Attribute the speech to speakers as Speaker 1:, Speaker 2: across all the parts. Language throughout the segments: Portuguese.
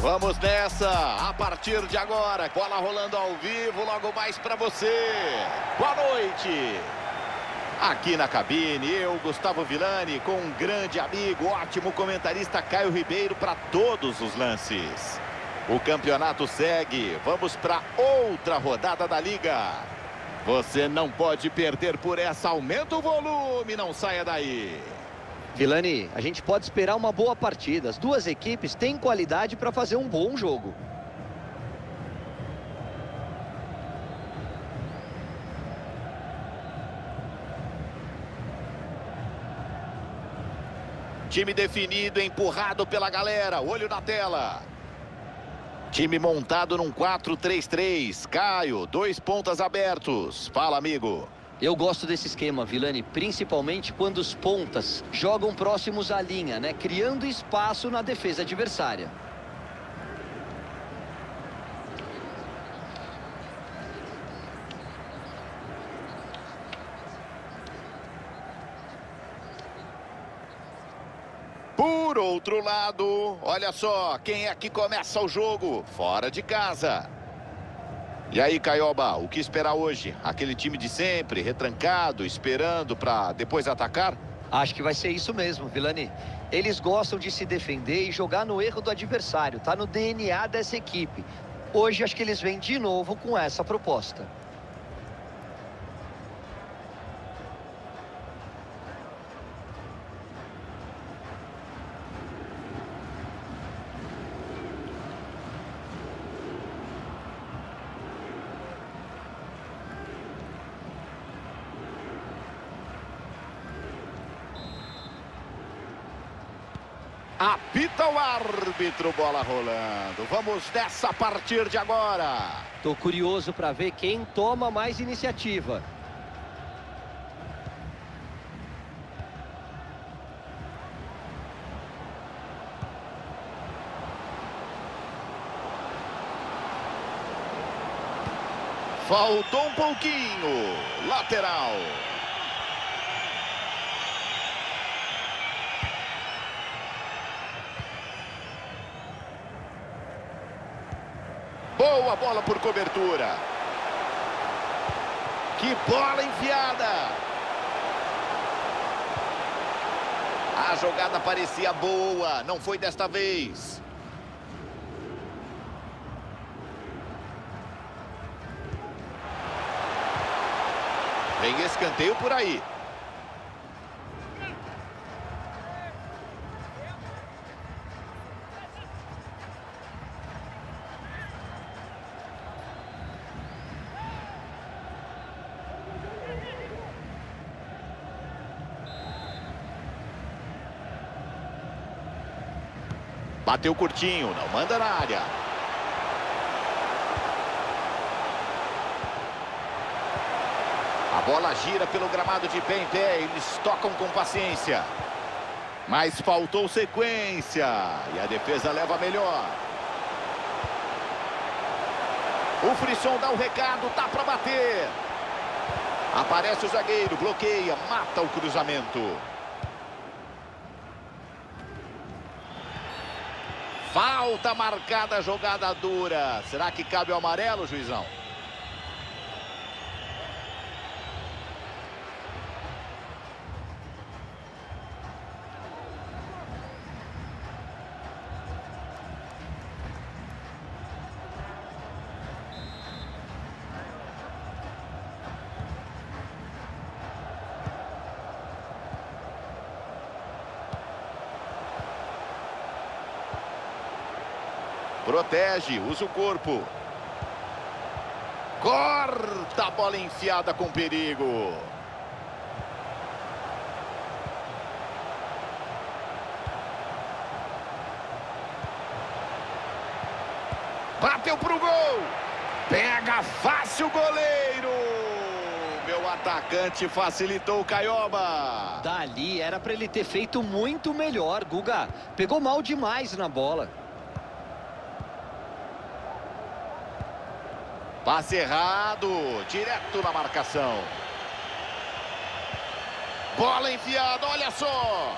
Speaker 1: Vamos nessa, a partir de agora, bola rolando ao vivo, logo mais para você. Boa noite. Aqui na cabine, eu, Gustavo Villani, com um grande amigo, ótimo comentarista Caio Ribeiro para todos os lances. O campeonato segue, vamos para outra rodada da Liga. Você não pode perder por essa, aumenta o volume, não saia daí.
Speaker 2: Vilani, a gente pode esperar uma boa partida. As duas equipes têm qualidade para fazer um bom jogo.
Speaker 1: Time definido, empurrado pela galera. Olho na tela. Time montado num 4-3-3. Caio, dois pontas abertos. Fala, amigo.
Speaker 2: Eu gosto desse esquema, Vilani, principalmente quando os pontas jogam próximos à linha, né? Criando espaço na defesa adversária.
Speaker 1: Por outro lado, olha só, quem é que começa o jogo? Fora de casa. E aí, Caioba, o que esperar hoje? Aquele time de sempre, retrancado, esperando para depois atacar?
Speaker 2: Acho que vai ser isso mesmo, Vilani. Eles gostam de se defender e jogar no erro do adversário. Tá no DNA dessa equipe. Hoje acho que eles vêm de novo com essa proposta.
Speaker 1: Apita o árbitro, bola rolando. Vamos nessa a partir de agora.
Speaker 2: Tô curioso para ver quem toma mais iniciativa.
Speaker 1: Faltou um pouquinho. Lateral. Boa bola por cobertura. Que bola enfiada. A jogada parecia boa, não foi desta vez. Vem escanteio por aí. Bateu curtinho, não manda na área. A bola gira pelo gramado de pé em pé, eles tocam com paciência. Mas faltou sequência e a defesa leva melhor. O Frisson dá o recado, tá para bater. Aparece o zagueiro, bloqueia, mata o cruzamento. Falta marcada, jogada dura. Será que cabe o amarelo, juizão? Protege, usa o corpo. Corta a bola enfiada com perigo. Bateu pro gol. Pega fácil o goleiro. Meu atacante facilitou o Caioba.
Speaker 2: Dali era para ele ter feito muito melhor, Guga. Pegou mal demais na bola.
Speaker 1: Passe errado, direto na marcação. Bola enfiada, olha só.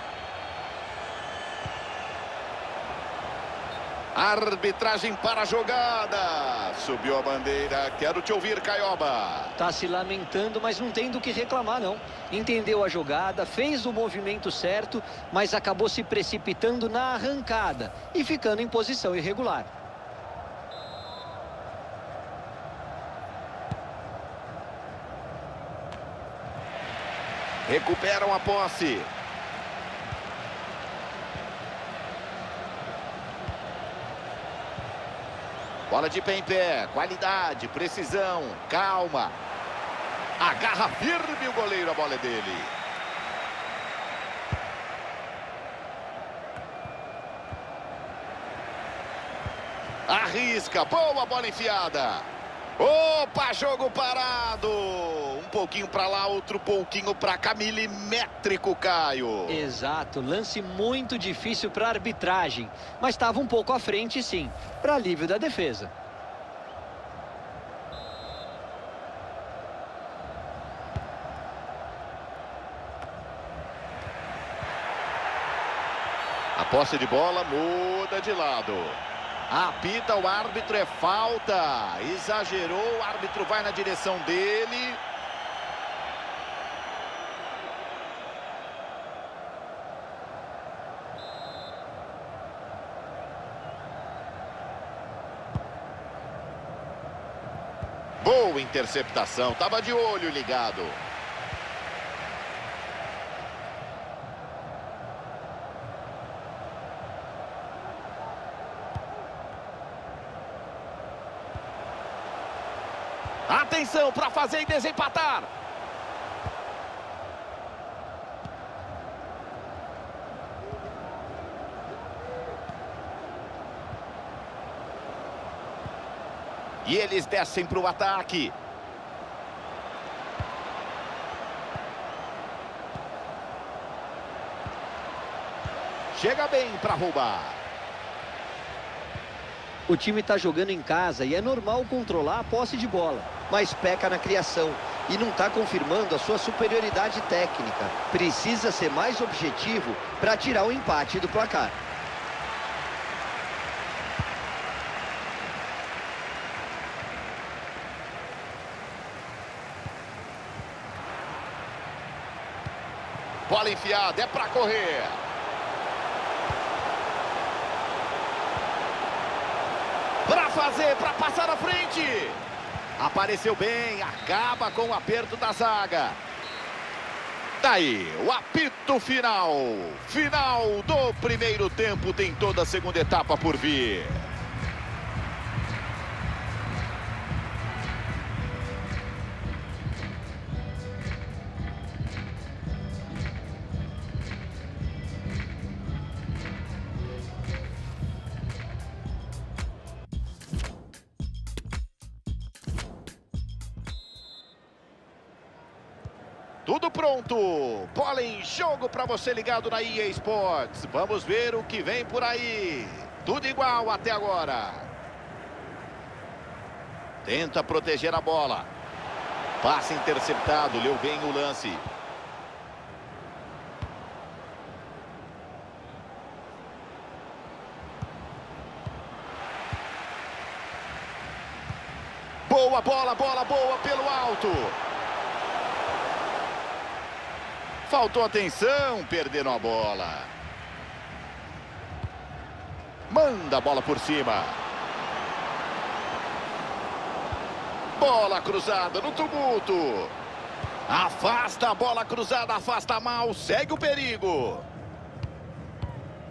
Speaker 1: Arbitragem para a jogada. Subiu a bandeira. Quero te ouvir, Caioba.
Speaker 2: Tá se lamentando, mas não tem do que reclamar, não. Entendeu a jogada, fez o movimento certo, mas acabou se precipitando na arrancada e ficando em posição irregular.
Speaker 1: Recuperam a posse. Bola de pé em pé, qualidade, precisão, calma. Agarra firme o goleiro, a bola é dele. Arrisca, boa bola enfiada. Opa, jogo parado. Um pouquinho para lá, outro pouquinho para cá, milimétrico, Caio.
Speaker 2: Exato, lance muito difícil para arbitragem, mas estava um pouco à frente, sim, para alívio da defesa.
Speaker 1: A posse de bola muda de lado. Apita o árbitro, é falta. Exagerou, o árbitro vai na direção dele. Boa interceptação, estava de olho ligado. Atenção para fazer e desempatar. E eles descem para o ataque. Chega bem para roubar.
Speaker 2: O time está jogando em casa e é normal controlar a posse de bola, mas peca na criação e não está confirmando a sua superioridade técnica. Precisa ser mais objetivo para tirar o empate do placar.
Speaker 1: Bola enfiada, é para correr. para fazer, para passar à frente. Apareceu bem, acaba com o aperto da zaga. Daí, o apito final. Final do primeiro tempo, tem toda a segunda etapa por vir. Tudo pronto. Bola em jogo para você ligado na EA Sports. Vamos ver o que vem por aí. Tudo igual até agora. Tenta proteger a bola. Passe interceptado, leu bem o lance. Boa bola, bola boa pelo alto. Faltou atenção, perderam a bola. Manda a bola por cima. Bola cruzada no tumulto. Afasta a bola cruzada, afasta mal, segue o perigo.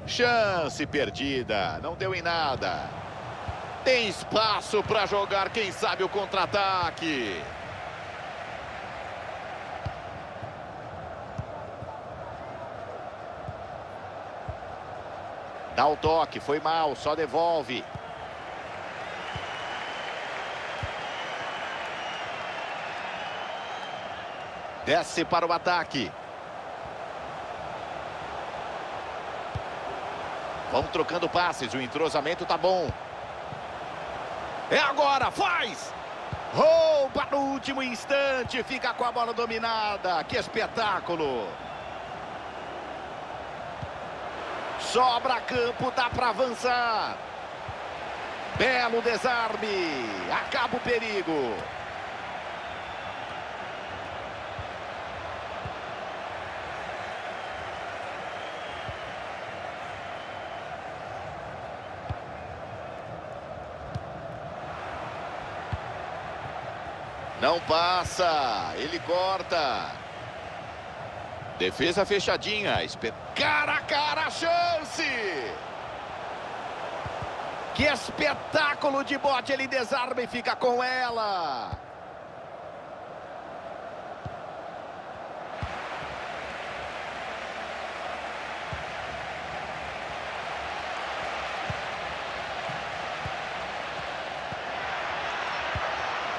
Speaker 1: Chance perdida, não deu em nada. Tem espaço para jogar, quem sabe o contra-ataque. Dá o toque, foi mal, só devolve. Desce para o ataque. Vão trocando passes, o entrosamento tá bom. É agora, faz! Rouba no último instante, fica com a bola dominada. Que espetáculo! Sobra campo, dá para avançar. Belo desarme. Acaba o perigo. Não passa. Ele corta. Defesa fechadinha. Cara a cara, chance. Que espetáculo de bote. Ele desarma e fica com ela.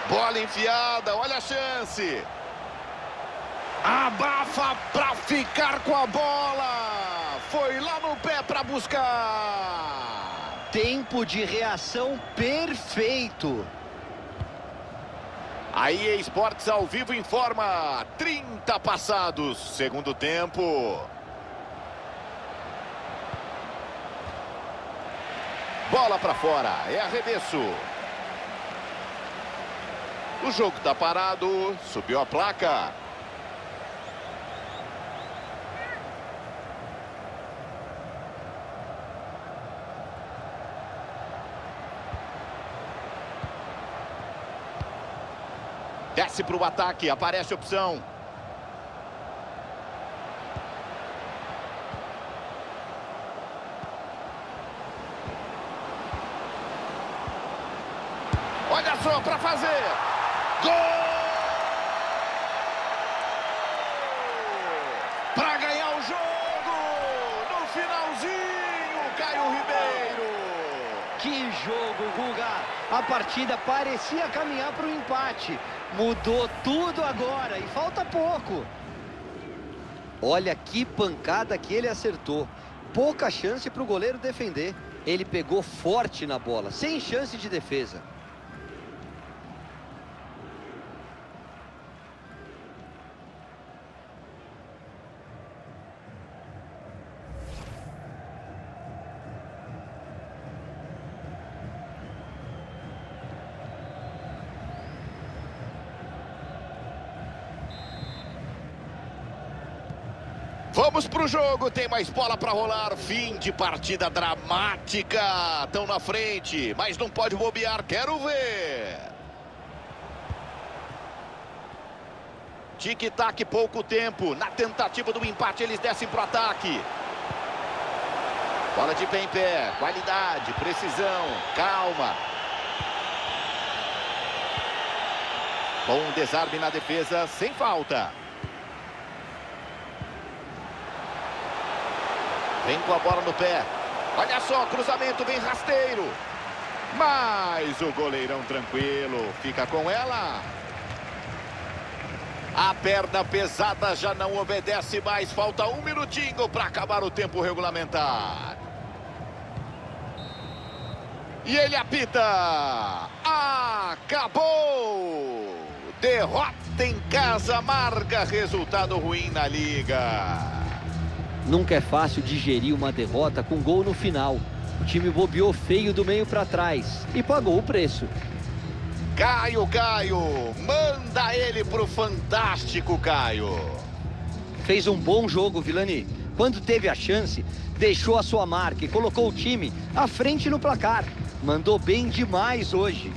Speaker 1: Bola enfiada, olha a chance. Abafa para ficar com a bola. Foi lá no pé para buscar.
Speaker 2: Tempo de reação perfeito.
Speaker 1: Aí Esportes ao vivo informa 30 passados, segundo tempo. Bola para fora, é arremesso. O jogo está parado, subiu a placa. Desce para o ataque, aparece opção. Olha só para fazer. Gol! Para ganhar o jogo! No finalzinho, Caio Ribeiro!
Speaker 2: Que jogo, Guga! A partida parecia caminhar para o empate. Mudou tudo agora e falta pouco. Olha que pancada que ele acertou. Pouca chance para o goleiro defender. Ele pegou forte na bola, sem chance de defesa.
Speaker 1: Vamos pro jogo, tem mais bola para rolar. Fim de partida dramática. Estão na frente, mas não pode bobear. Quero ver. Tic-tac, pouco tempo. Na tentativa do empate, eles descem pro ataque. Bola de pé em pé. Qualidade, precisão, calma. Bom desarme na defesa, sem falta. Vem com a bola no pé. Olha só, cruzamento bem rasteiro. Mas o goleirão tranquilo. Fica com ela. A perna pesada já não obedece mais. Falta um minutinho para acabar o tempo regulamentar. E ele apita. Acabou! Derrota em casa, marca resultado ruim na liga.
Speaker 2: Nunca é fácil digerir uma derrota com gol no final. O time bobeou feio do meio para trás e pagou o preço.
Speaker 1: Caio, Caio, manda ele pro fantástico, Caio.
Speaker 2: Fez um bom jogo, Vilani. Quando teve a chance, deixou a sua marca e colocou o time à frente no placar. Mandou bem demais hoje.